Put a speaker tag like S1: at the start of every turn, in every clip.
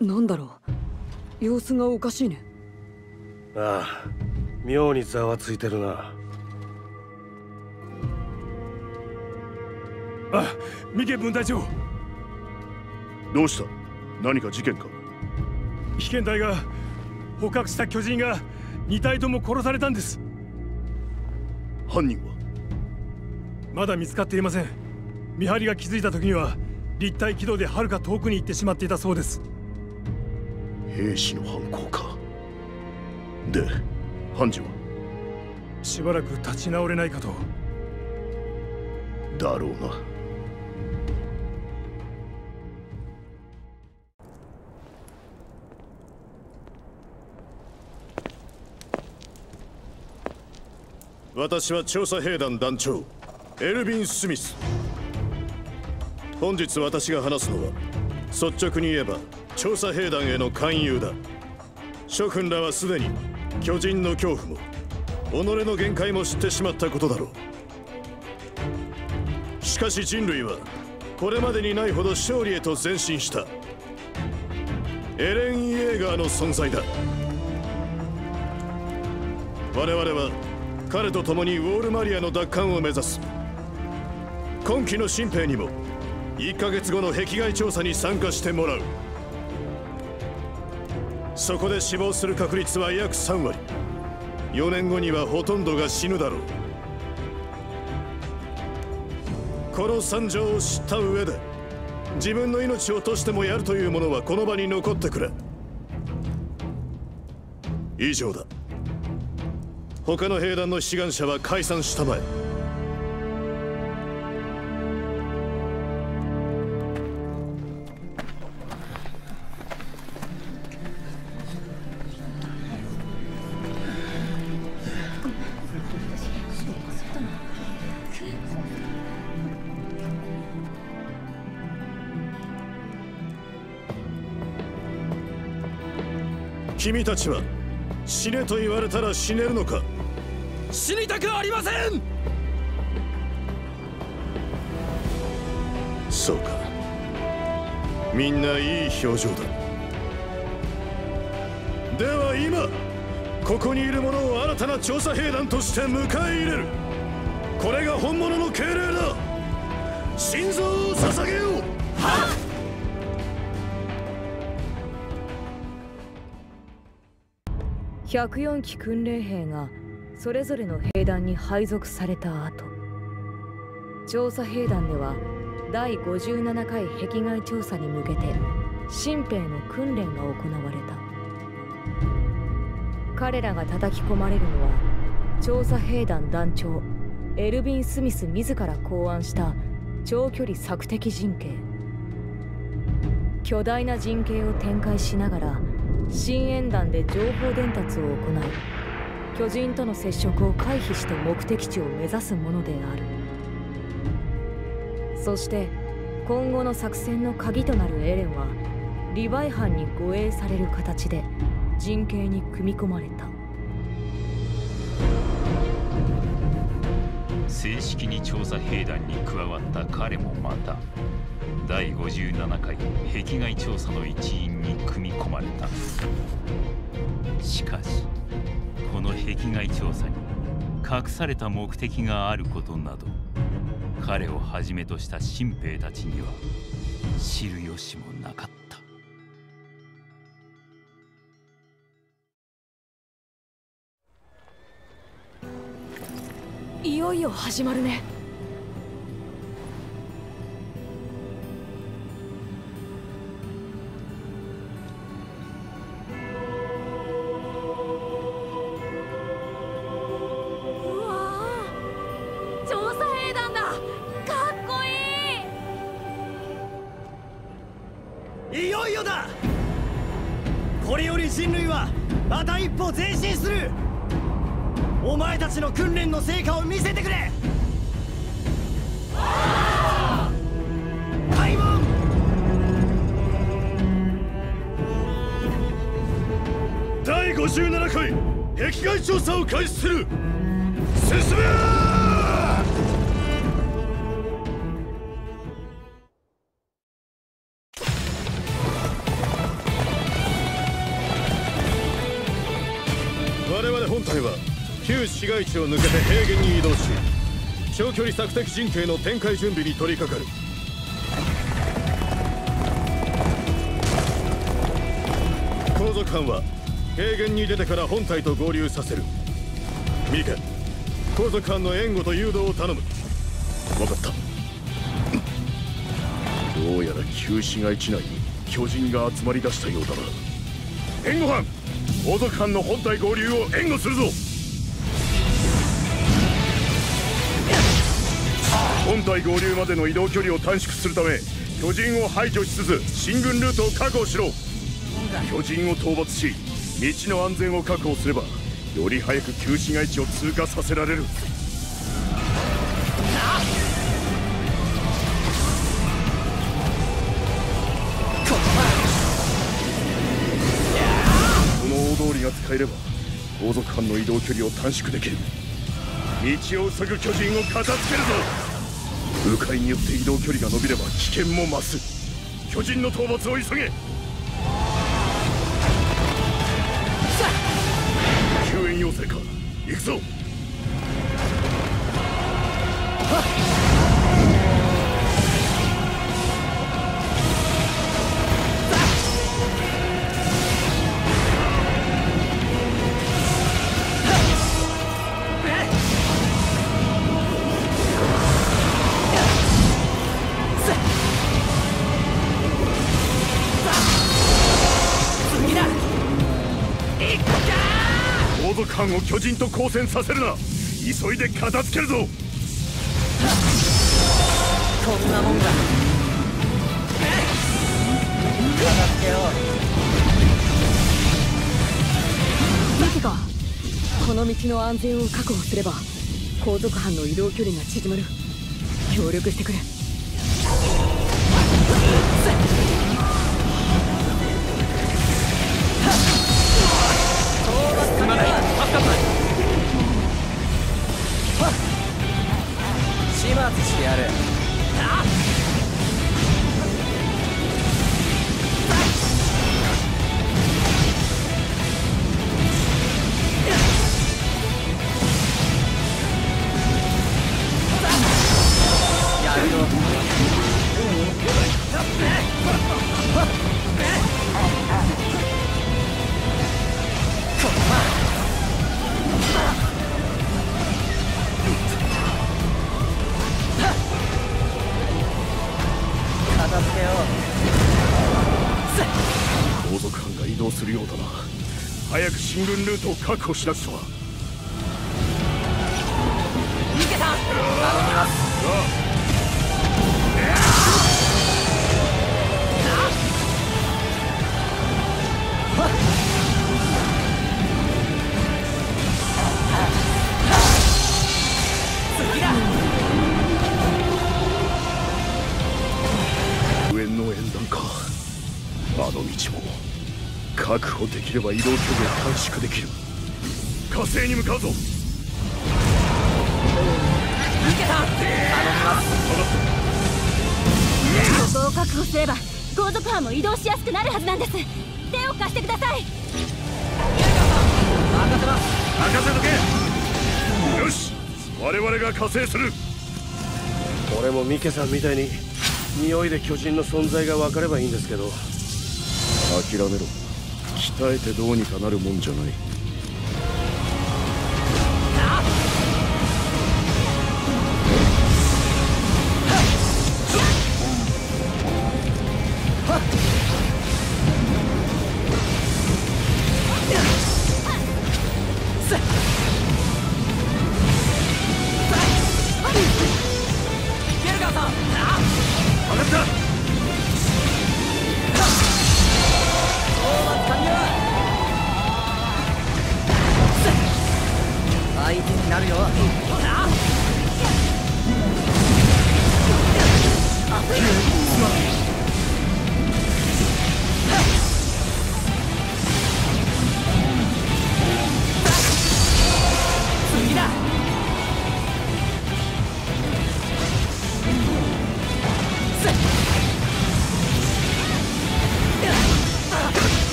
S1: なんだろう？様子がおかしいね。
S2: ああ妙にざわついてるな。
S3: あ三毛分隊長
S4: どうした？何か事件か？
S3: 被験体が捕獲した巨人が2体とも殺されたんです。
S4: 犯人は？
S3: まだ見つかっていません。見張りが気づいた時には立体軌道ではるか遠くに行ってしまっていたそうです
S4: 兵士の犯行か。で判事は？
S3: しばらく立ち直れないかと。
S4: だろうな。私は調査兵団団長エルヴィン・スミス。本日私が話すのは率直に言えば調査兵団への勧誘だ。諸君らはすでに巨人の恐怖も己の限界も知ってしまったことだろう。しかし人類はこれまでにないほど勝利へと前進した。エレン・イエーガーの存在だ。我々は彼と共にウォールマリアの奪還を目指す。今期の新兵にも1ヶ月後の壁外調査に参加してもらう。そこで死亡する確率は約3割。4年後にはほとんどが死ぬだろう。この惨状を知った上で自分の命を落としてもやるという者はこの場に残ってくれ。以上だ。他の兵団の志願者は解散したまえ。君たちは死ねと言われたら死ねるのか？
S5: 死にたくありません！
S4: そうか。みんないい表情だ。では今ここにいる者を新たな調査兵団として迎え入れる。これが本物の敬礼だ。心臓を捧げよう。はっ
S6: 104機訓練兵がそれぞれの兵団に配属された後。調査兵団では第57回壁外調査に向けて新兵の訓練が行われた。彼らが叩き込まれるのは調査兵団団長エルヴィン・スミス自ら考案した長距離索敵陣形。巨大な陣形を展開しながら深淵団で情報伝達を行い巨人との接触を回避して目的地を目指すものである。そして今後の作戦の鍵となるエレンはリヴァイ班に護衛される形で陣形に組み込まれた。
S7: 正式に調査兵団に加わった彼もまた第57回壁外調査の一員に組み込まれた。しかしこの壁外調査に隠された目的があることなど彼をはじめとした新兵たちには知る由もなかった。
S6: いよいよ始まるね。
S8: また一歩前進する。お前たちの訓練の成果を見せてくれ。開門。
S9: 第57回
S4: 壁外調査を開始する。進め。旧市街地を抜けて平原に移動し長距離索敵陣形の展開準備に取り掛かる。後続班は平原に出てから本隊と合流させる。ミカ後続班の援護と誘導を頼む。分かった。
S9: どうやら旧市街地内に巨人が集まり出したようだな。援護班。後続班の本隊合流を援護するぞ。本隊合流までの移動距離を短縮するため巨人を排除しつつ進軍ルートを確保しろ。巨人を討伐し道の安全を確保すればより早く旧市街地を通過させられる。この大通りが使えれば後続班の移動距離を短縮できる。道を塞ぐ巨人を片付けるぞ。迂回によって移動距離が伸びれば危険も増す。巨人の討伐を急げ。後続班を巨人と交戦させるな。急いで片付けるぞ。
S1: こんなもんが片付けよう。なぜか。この道の安全を確保すれば後続班の移動距離が縮まる。協力してくれ始末してやる。
S9: ルートを確保しなくては確保できれば移動距離を短縮できる。火星に向かうぞ。
S1: ミケさん頼みます
S10: ここを確保すれば後続班も移動しやすくなるはずなんです。手を貸してください。
S1: 任せます
S9: 任せとけ。よし。我々が加勢する。
S2: 俺もミケさんみたいに匂いで巨人の存在が分かればいいんですけど。
S9: 諦めろ鍛えてどうにかなるもんじゃない。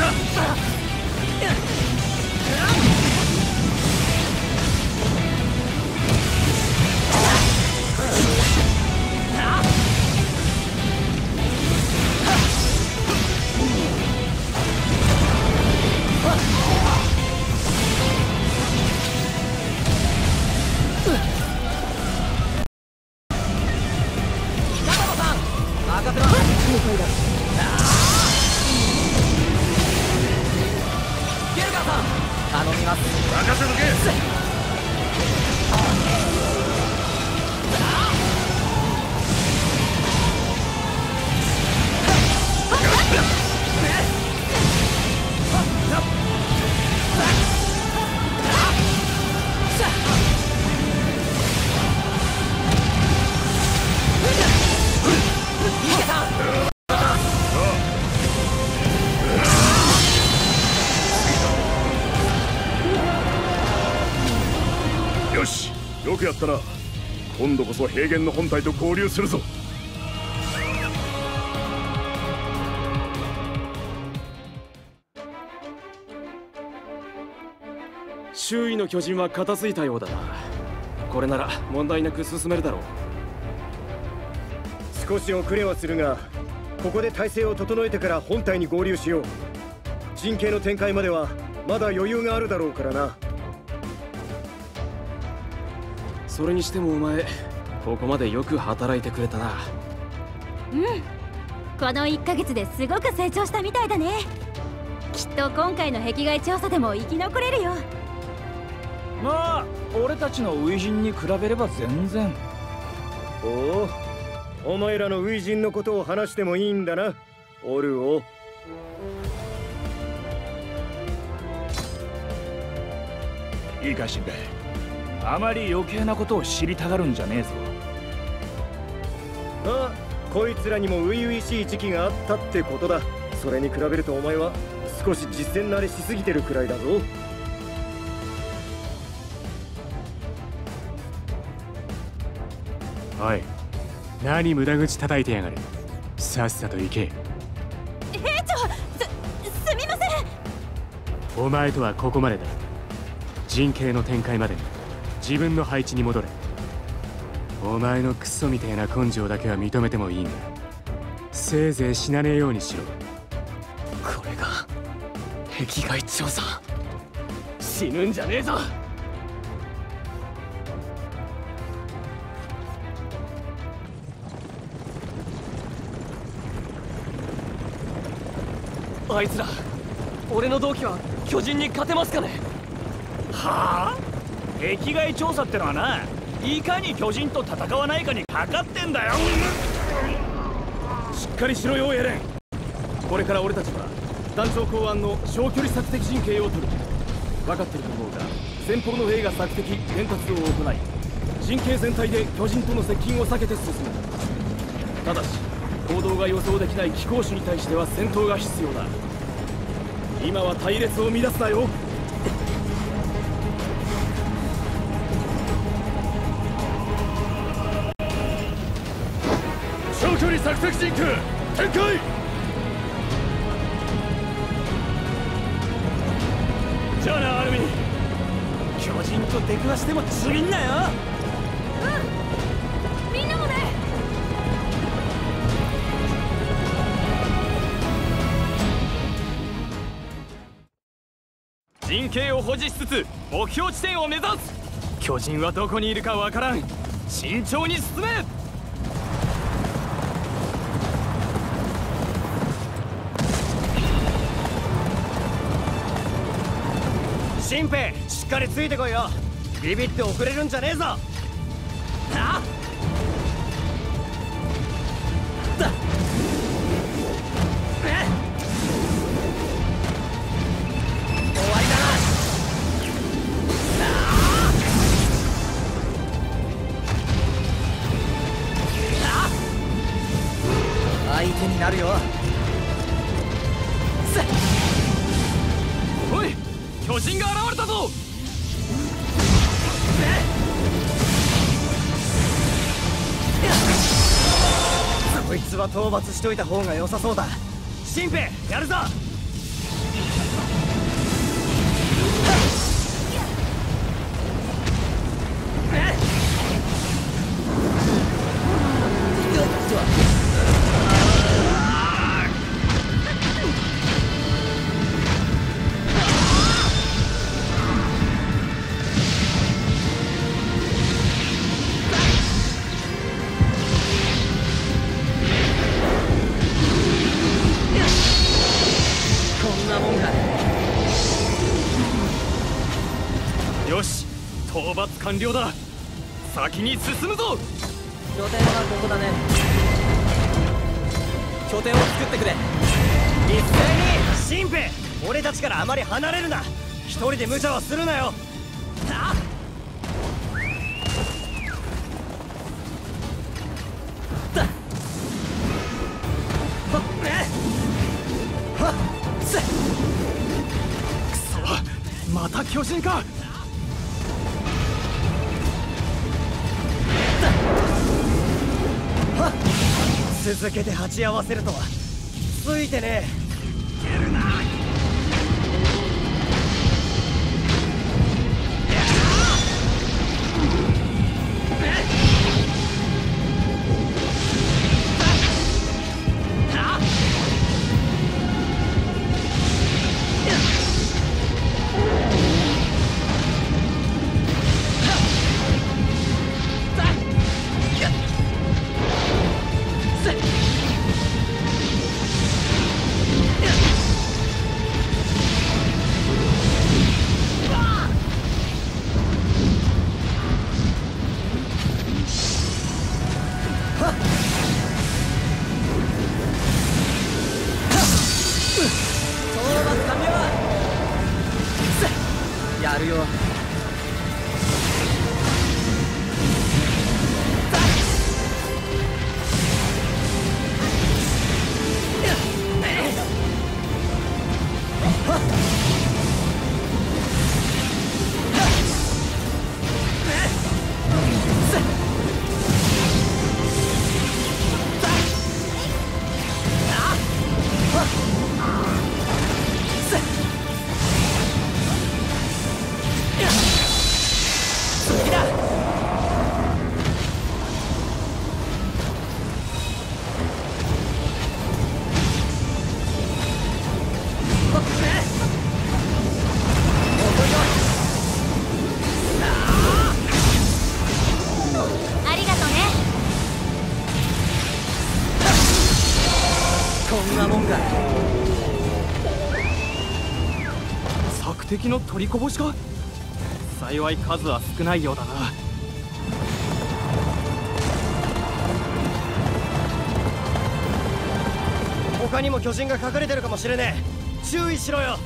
S5: 頼
S9: そ平原の本体と合流するぞ。
S2: 周囲の巨人は片付いたようだな。これなら問題なく進めるだろう。
S11: 少し遅れはするがここで体勢を整えてから本体に合流しよう。陣形の展開まではまだ余裕があるだろうからな。
S2: それにしてもお前ここまでよく働いてくれたな。
S10: うん。この1ヶ月ですごく成長したみたいだね。きっと今回の壁外調査でも生き残れるよ。
S5: まあ俺たちの初陣に比べれば全然。
S11: おおお前らの初陣のことを話してもいいんだな。オルオ
S5: いいかしんべあまり余計なことを知りたがるんじゃねえぞ
S11: あこいつらにも初々しい時期があったってことだ。それに比べるとお前は少し実践慣れしすぎてるくらいだぞ。
S3: おい。何無駄口叩いてやがる。さっさと行け。
S10: 兵長すすみません。
S3: お前とはここまでだ。陣形の展開まで自分の配置に戻れお前のクソみたいな根性だけは認めてもいいがせいぜい死なねえようにしろ。
S5: これが壁外調査。
S2: 死ぬんじゃねえぞ。あいつら俺の同期は巨人に勝てますかね？
S5: はあ？壁外調査ってのはないかに巨人と戦わないかにかかってんだよ。
S2: しっかりしろよエレン。これから俺たちは団長考案の小距離索敵陣形を取る。分かってると思うが先方の兵が索敵伝達を行い陣形全体で巨人との接近を避けて進む。ただし行動が予想できない機構種に対しては戦闘が必要だ。今は隊列を乱すなよ。
S9: 距離索敵陣空展開!
S5: じゃあなアルミ巨人と出くわしてもちびんなよ!
S10: みんなもね!
S2: 陣形を保持しつつ目標地点を目指す!巨人はどこにいるかわからん。慎重に進め
S8: 新兵しっかりついてこいよ。ビビって遅れるんじゃねえぞ。は討伐しといた方が良さそうだ。新兵やるぞ！
S2: よし討伐完了だ。先に進むぞ。
S8: 拠点はここだね。拠点を作ってくれ。一斉に！新兵俺たちからあまり離れるな。一人で無茶はするなよ。あだ。はっ！
S2: くそまた巨人か
S8: 続けて鉢合わせるとは。ついてね
S2: え。の取りこぼしか？幸い数は少ないようだな。
S8: 他にも巨人が隠れてるかもしれねえ。注意しろよ。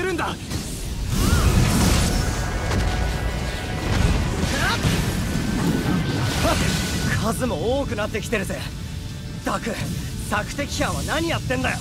S12: えるんだ。数も多くなってきてるぜ。ダク索敵班は何やってんだよ。